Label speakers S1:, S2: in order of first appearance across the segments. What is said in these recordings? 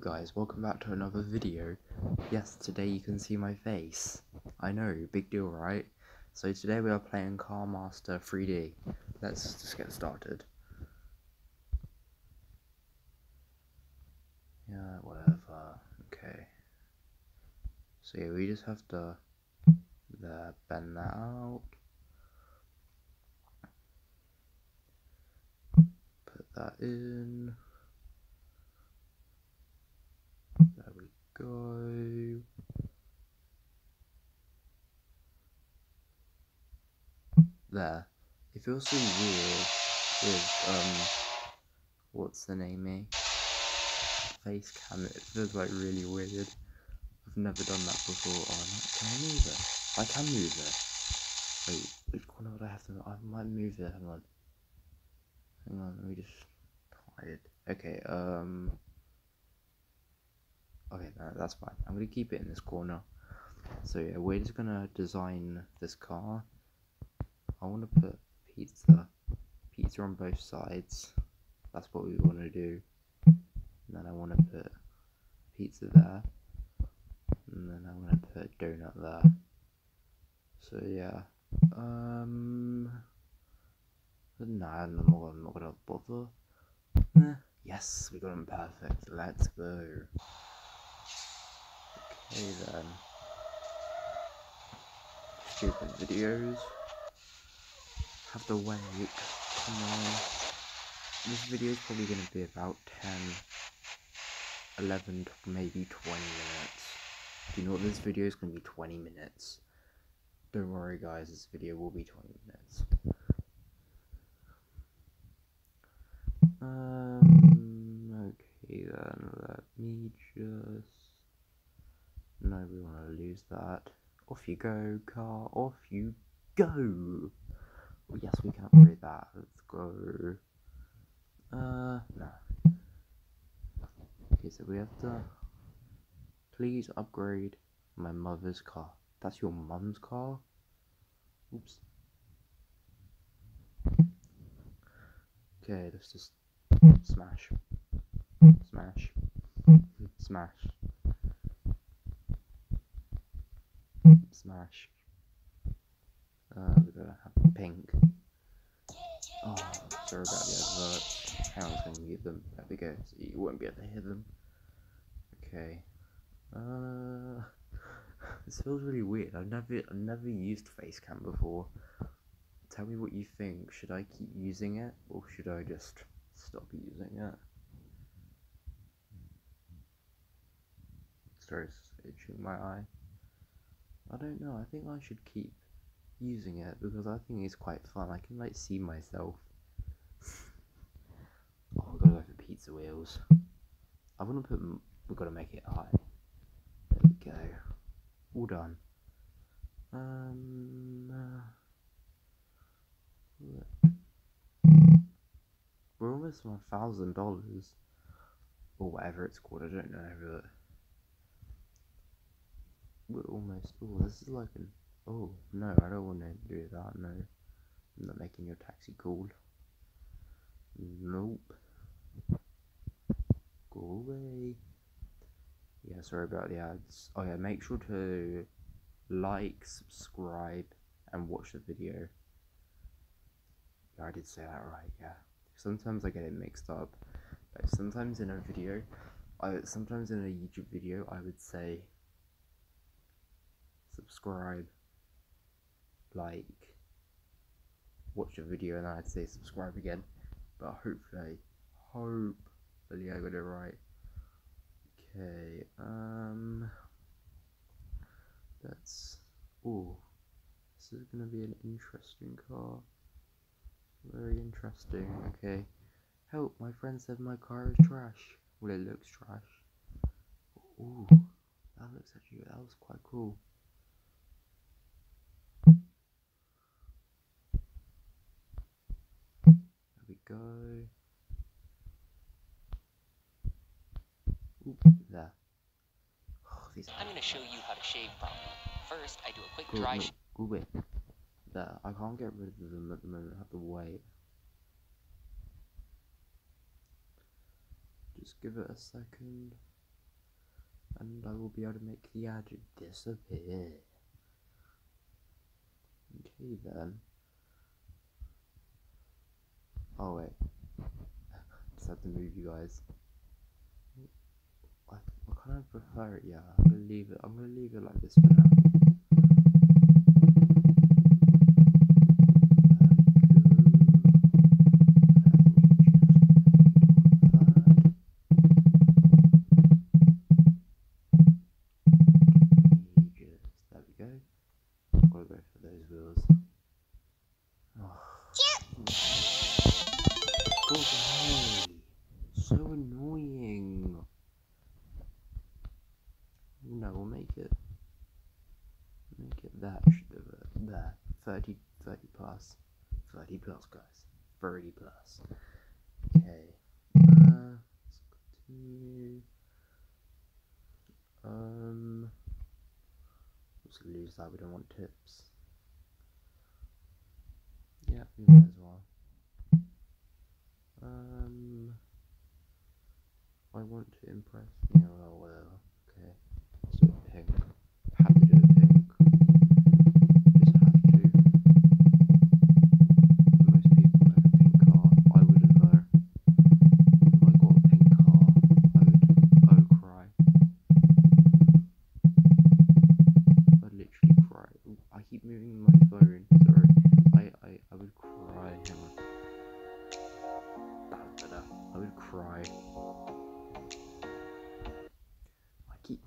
S1: Guys, welcome back to another video. Yes, today you can see my face. I know, big deal right? So today we are playing Car Master 3D. Let's just get started. Yeah, whatever. Okay. So yeah, we just have to there, bend that out. Put that in. There we go. There. It feels so weird with, um, what's the name, me? Face cam, it feels like really weird. I've never done that before. Oh, no, can I move it? I can move it. Wait, which corner would I have to move? I might move it, hang on. Hang on, let me just hide. Okay, um... Okay, that's fine. I'm gonna keep it in this corner. So yeah, we're just gonna design this car. I want to put pizza, pizza on both sides. That's what we want to do. And then I want to put pizza there, and then I'm gonna put donut there. So yeah, um, nah, I'm not, I'm not gonna bother. Yes, we got them perfect. Let's go. Okay then. Stupid videos. Have to wait. Come on. This video is probably going to be about 10, 11, maybe 20 minutes. Do you know what this video is going to be 20 minutes? Don't worry guys, this video will be 20 minutes. Um, okay then, let me just... No, we want to lose that. Off you go, car. Off you go. Yes, we can upgrade that. Let's go. Uh, no. Okay, so we have to. Please upgrade my mother's car. That's your mum's car? Oops. Okay, let's just smash. Smash. Smash. Smash. Uh, we're gonna have pink. Oh, sorry about the adverts. Hang on, let me mute them. There we go. So you won't be able to hear them. Okay. Uh, this feels really weird. I've never, I've never used Facecam before. Tell me what you think. Should I keep using it, or should I just stop using it? Starts itching my eye. I don't know. I think I should keep using it because I think it's quite fun. I can like see myself. oh, I gotta go for pizza wheels. I want to put. We've got to make it high. There we go. All done. Um. Uh, we're almost on a thousand dollars, or whatever it's called. I don't know, but we're almost. Oh, this is like an. Oh no, I don't want to do that. No, I'm not making your taxi call. Nope. Go away. Yeah, sorry about the ads. Oh yeah, make sure to like, subscribe, and watch the video. Yeah, I did say that right. Yeah. Sometimes I get it mixed up. Like sometimes in a video, I sometimes in a YouTube video I would say subscribe, like, watch a video, and I'd say subscribe again. But hopefully, hopefully I got it right. Okay, um, that's, oh, this is gonna be an interesting car. Very interesting, okay. Help, my friend said my car is trash. Well, it looks trash. Ooh, that looks actually, that was quite cool. Go. Oop, hmm. there. Oh,
S2: I'm going to show you how to shave properly. First, I do a quick
S1: go,
S2: dry
S1: no, go away. There. I can't get rid of them at the moment. I have to wait. Just give it a second. and I will be able to make the ad disappear. Okay then. Oh wait, just have to move you guys. I, I kind of prefer it. Yeah, I'm gonna leave it. I'm gonna leave it like this for now. Continue. Um. Let's lose that. We don't want tips. Yeah, we might as well. Um, I want to impress. Yeah,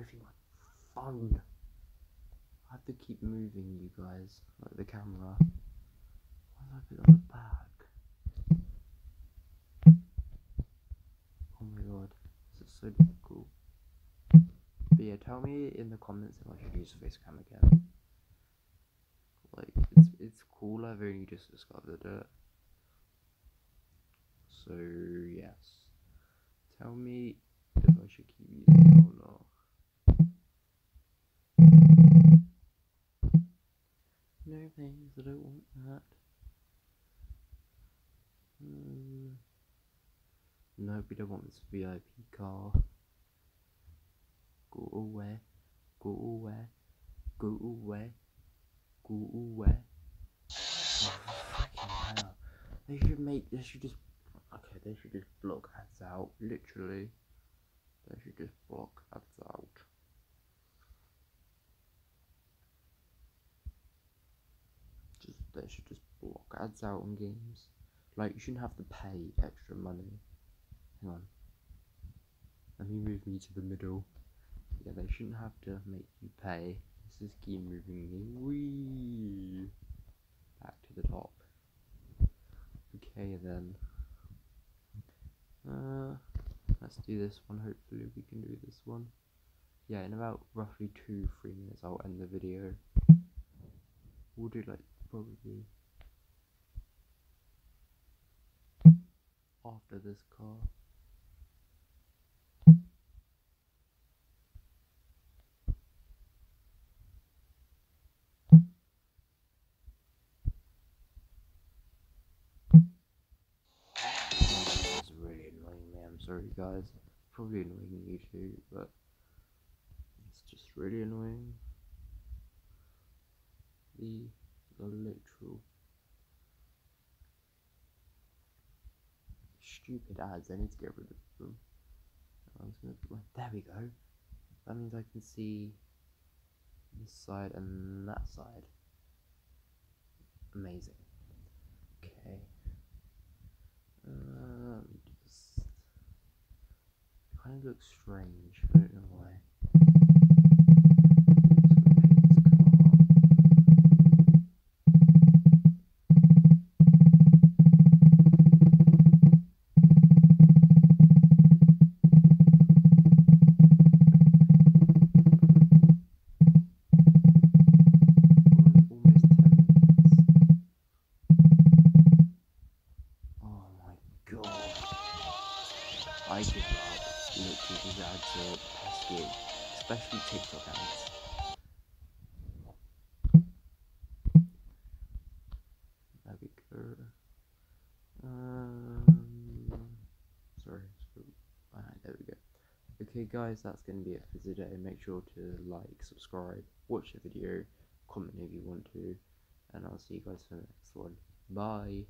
S1: moving my phone. I have to keep moving, you guys. Like the camera. Why I put it on the back? Oh my god. This is so difficult. But yeah, tell me in the comments if I should use Facecam again. Like, it's it's cool. I've only just discovered it. So yes, tell me if I should keep using it or not. No thanks, I don't want that. Um, no, we don't want this VIP car. Go away, go away, go away, go away. Oh, fucking hell. They should make, they should just, okay, they should just block ads out, literally. They should just block ads out. Just, they should just block ads out on games. Like, you shouldn't have to pay extra money. Hang on. Let me move me to the middle. Yeah, they shouldn't have to make you pay. This is keep moving me. Wee back to the top. Okay then. Uh, let's do this one. Hopefully we can do this one. Yeah, in about roughly two, three minutes, I'll end the video. We'll do like probably after this car. This is really annoying me. I'm sorry, guys. Probably annoying you too, but it's just really annoying. The the literal stupid ads. I need to get rid of them. I was gonna there we go. That means I can see this side and that side. Amazing. Okay. Um, just kind of looks strange. I don't know why. Okay, guys, that's going to be it for today. Make sure to like, subscribe, watch the video, comment if you want to, and I'll see you guys for the next one. Bye.